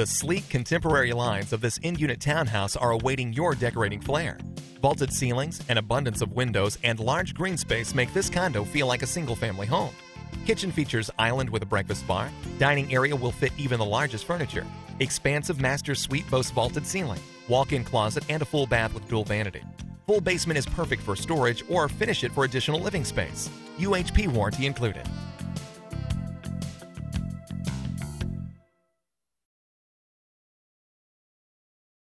The sleek contemporary lines of this in unit townhouse are awaiting your decorating flair. Vaulted ceilings, an abundance of windows, and large green space make this condo feel like a single family home. Kitchen features island with a breakfast bar. Dining area will fit even the largest furniture. Expansive master suite boasts vaulted ceiling, walk in closet, and a full bath with dual vanity. Full basement is perfect for storage or finish it for additional living space. UHP warranty included.